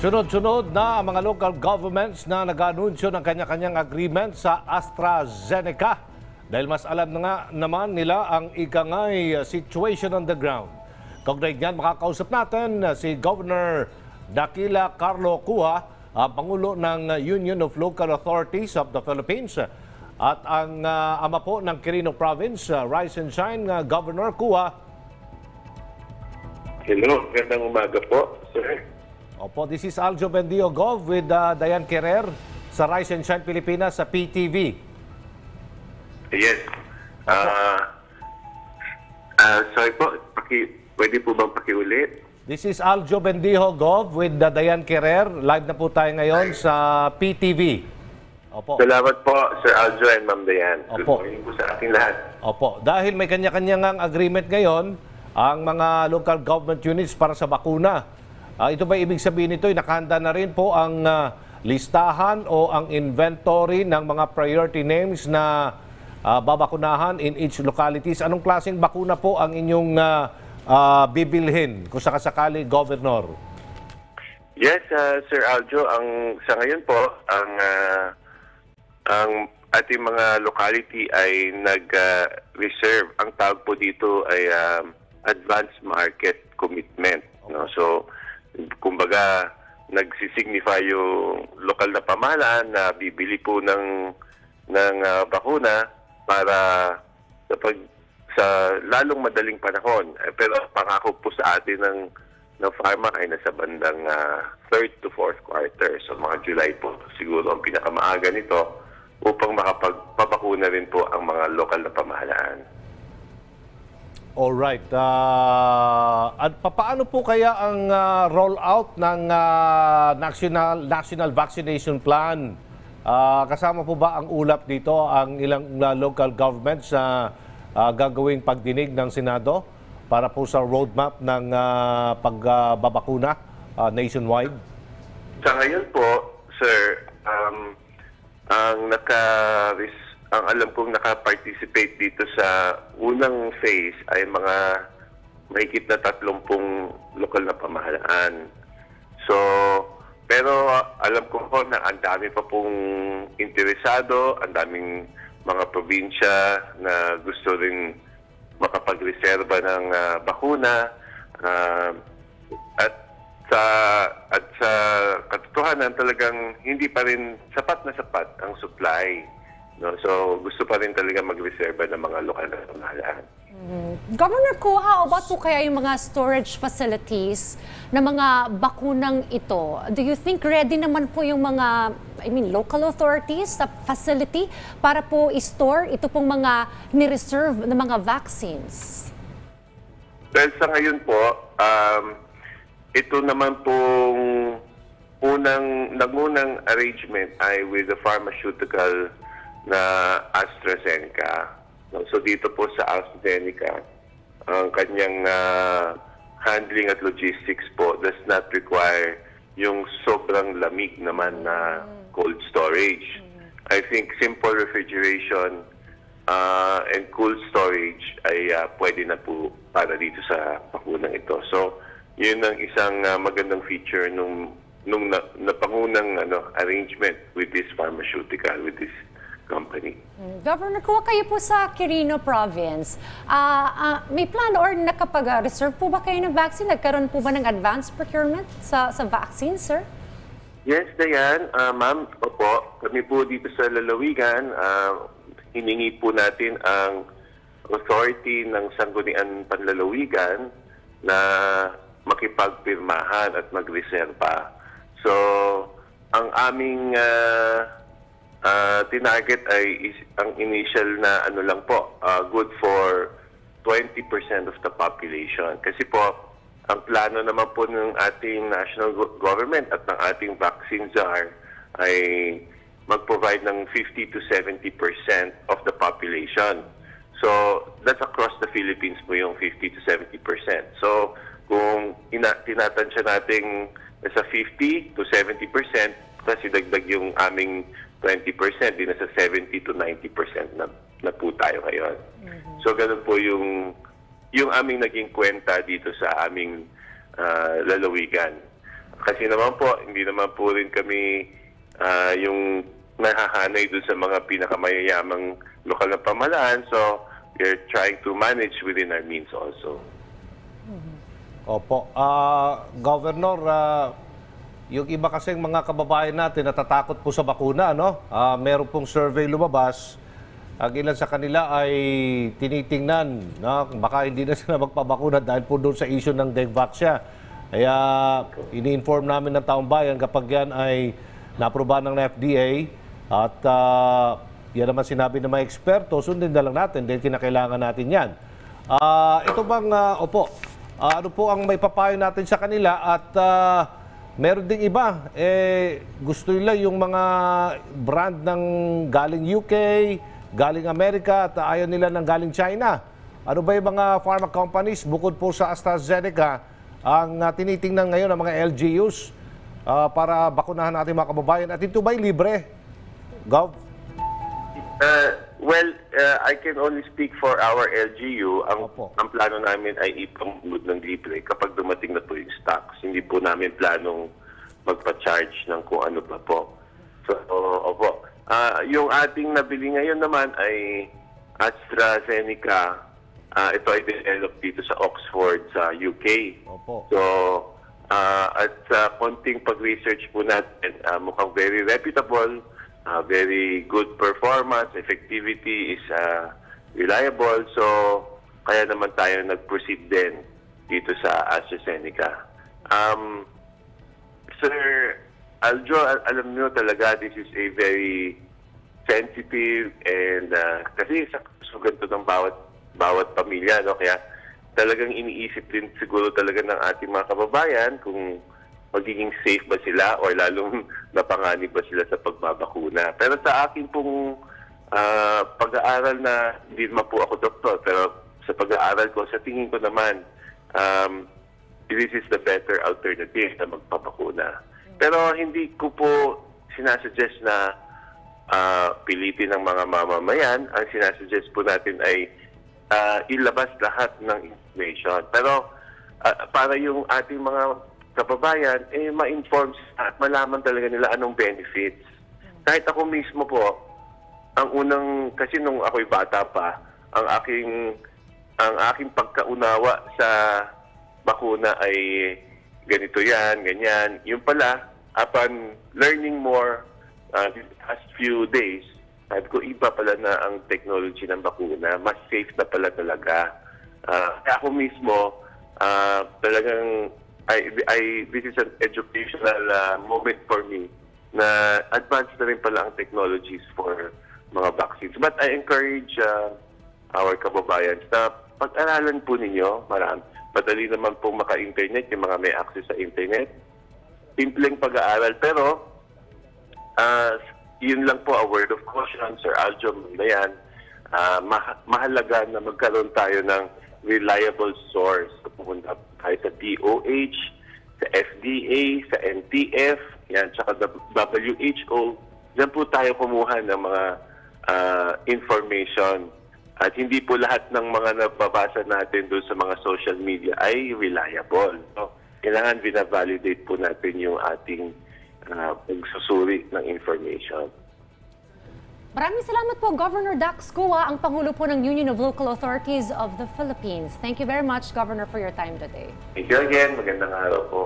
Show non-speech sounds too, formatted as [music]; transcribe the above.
Sunod-sunod na ang mga local governments na nag-anunsyo ng kanya-kanyang agreement sa AstraZeneca dahil mas alam nga naman nila ang ikangay situation on the ground. Kaugnay niyan, makakausap natin si Governor Dakila Carlo Cuha, ang Pangulo ng Union of Local Authorities of the Philippines at ang ama po ng Quirino Province, ah, Rise and Shine, Governor Cuha. Hello, gandang umaga po, sir. Opo, this is Aljo Bendio Gov with uh, Diane Kerrer sa Rise and Shine Pilipinas sa PTV. Yes. Ah, ah, sorry po, paki, pwede po bang pakiulit? This is Aljo Bendijo Gov with uh, Diane Kerrer. Live na po tayo ngayon sa PTV. Opo. Salamat po, Sir Aljo and Ma'am Dayan. Good Opo. morning po sa ating lahat. Opo. Dahil may kanya-kanya ngang agreement ngayon ang mga local government units para sa bakuna. Ah, ito ba ibig sabihin nito? Nakahanda na rin po ang ah, listahan o ang inventory ng mga priority names na ah, babakunahan in each localities. Anong klaseng bakuna po ang inyong ah, ah, bibilhin kung sakasakali, Governor? Yes, ah, Sir Aljo, ang sa ngayon po, ang ah, ang ating mga locality ay nag-reserve. ang tawag po dito ay um, advance market commitment. No? So, kumbaga, nagsisignify yung lokal na pamahalaan na bibili po ng ng ah, bakuna para sa pag sa lalong madaling panahon. Eh, pero pangako po sa atin ng ng pharma ay nasa bandang ah, third to fourth quarter. So mga July po siguro ang pinakamaaga nito upang makapagpapakuna rin po ang mga lokal na pamahalaan. All right. Ah, at papaano po kaya ang ah, rollout ng ah, national national vaccination plan? Ah, kasama po ba ang ulap dito ang ilang ah, local governments sa ah, gagawing pagdinig ng Senado para po sa roadmap ng ah, pagbabakuna ah, nationwide? Sa ngayon po, sir, um, ang naka ang alam kong naka-participate dito sa unang phase ay mga mahigit na 30 lokal na pamahalaan. So, pero alam ko po na ang dami pa pong interesado, ang daming mga probinsya na gusto rin makapagreserba ng ah, bakuna. Ah, at sa at sa katotohanan talagang hindi pa rin sapat na sapat ang supply. No? So gusto pa rin talaga magreserba ng mga lokal na pamahalaan. Governor Ko, how about po kaya yung mga storage facilities na mga bakunang ito? Do you think ready naman po yung mga, I mean, local authorities sa facility para po i-store ito pong mga ni-reserve na mga vaccines? Dahil sa ngayon po, um, ito naman pong unang, nangunang arrangement ay with the pharmaceutical na AstraZeneca. So dito po sa AstraZeneca, ang kanyang ah, handling at logistics po does not require yung sobrang lamig naman na cold storage. I think simple refrigeration uh, and cool storage ay ah, pwede na po para dito sa pakunang ito. So, yun ang isang ah, magandang feature nung nung na, napangunang ano arrangement with this pharmaceutical with this company. Governor Ko, kayo po sa Quirino Province, ah, ah, may plan or nakapag-reserve po ba kayo ng vaccine? Nagkaroon po ba ng advance procurement sa, sa vaccine, sir? Yes, Dayan. Ah, ma'am, opo. Kami po dito sa Lalawigan, ah, hiningi po natin ang authority ng Sanggunian Panlalawigan na makipagpirmahan at magreserba. So, ang aming ah, ah, tinarget ay is- ang initial na ano lang po, ah, good for 20% of the population. Kasi po, ang plano naman po ng ating national go- government at ng ating vaccine czar ay mag-provide ng 50 to 70% of the population. So, that's across the Philippines po yung 50 to 70%. So, kung ina- tinatansya natin sa 50 to 70%, kasi dagdag yung aming 20%, di nasa 70 to 90% na, na po tayo ngayon. So, ganun po yung yung aming naging kwenta dito sa aming ah, lalawigan. kasi naman po, hindi naman po rin kami ah, yung nahahanay dun sa mga pinakamayayamang lokal na pamalaan. So, we're trying to manage within our means also. Opo. Ah, Governor, ah, yung iba kasing mga kababayan natin natatakot po sa bakuna, no? Ah, meron pong survey lumabas. Ang ilan sa kanila ay tinitingnan, no? baka hindi na sila magpabakuna dahil po doon sa issue ng Degvaxia. Kaya ini-inform namin ng taong bayan kapag yan ay naproba ng FDA at ah, yan naman sinabi ng mga eksperto, sundin na lang natin dahil kinakailangan natin yan. Ah, ito bang, ah, opo, Ah, ano po ang may papayo natin sa kanila at ah, meron ding iba, eh, gusto nila yung mga brand ng galing UK, galing Amerika at ayaw nila ng galing China. Ano ba yung mga pharma companies bukod po sa AstraZeneca ang ah, tinitingnan ngayon ng mga LGUs ah, para bakunahan natin mga kababayan at ito ba'y libre? Gov? Uh, well, uh, I can only speak for our LGU. Ang, Opo. ang plano namin ay ipamulod ng libre kapag dumating na po yung stocks. Hindi po namin planong magpa-charge ng kung ano pa po. So, opo. Ah, yung ating nabili ngayon naman ay AstraZeneca. Ah, ito ay developed dito sa Oxford, sa UK. Opo. So, ah, at sa konting pag-research po natin, ah, mukhang very reputable, ah, very good performance, effectivity is ah, reliable. So, kaya naman tayo nag-proceed din dito sa AstraZeneca. Um, Sir Aljo, al- alam nyo talaga this is a very sensitive and ah, kasi sa sugan to ng bawat bawat pamilya no kaya talagang iniisip din siguro talaga ng ating mga kababayan kung magiging safe ba sila or lalong [laughs] napanganib ba sila sa pagbabakuna. Pero sa akin pong ah, pag-aaral na hindi naman po ako doktor pero sa pag-aaral ko sa tingin ko naman um, this is the better alternative na magpapakuna. Pero hindi ko po sinasuggest na ah, pilitin ng mga mamamayan. Ang sinasuggest po natin ay ah, ilabas lahat ng information. Pero ah, para yung ating mga kababayan, eh, ma-inform at malaman talaga nila anong benefits. Kahit ako mismo po, ang unang, kasi nung ako'y bata pa, ang aking, ang aking pagkaunawa sa bakuna ay ganito yan, ganyan. Yung pala, upon learning more uh, these past few days, sabi ko, iba pala na ang technology ng bakuna. Mas safe na pala talaga. Kaya ako mismo, ah, talagang, I, I, this is an educational ah, moment for me na advanced na rin pala ang technologies for mga vaccines. But I encourage ah, our kababayan na pag-aralan po ninyo, marami. Madali naman po maka-internet, yung mga may access sa internet. Simpleng pag-aaral, pero Ah, yun lang po a word of caution, Sir Aljo Mandayan. Ah, ma- mahalaga na magkaroon tayo ng reliable source. Pupunta tayo sa DOH, sa FDA, sa NTF, yan, tsaka WHO. Diyan po tayo kumuha ng mga ah, information. At hindi po lahat ng mga nababasa natin doon sa mga social media ay reliable. So, kailangan binavalidate po natin yung ating uh, pagsusuri ng information. Maraming salamat po, Governor Dax Kua, ang Pangulo po ng Union of Local Authorities of the Philippines. Thank you very much, Governor, for your time today. Thank you again. Magandang araw po.